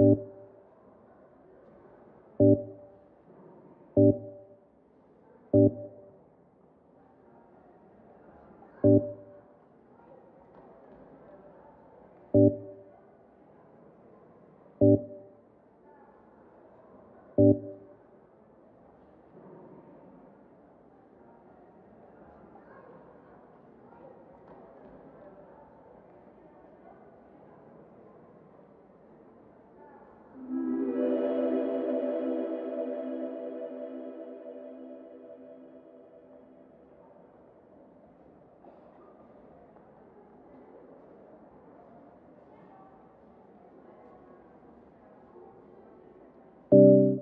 you.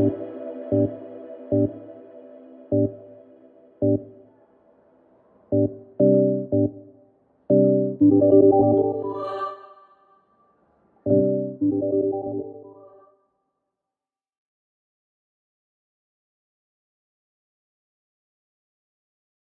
Thank you.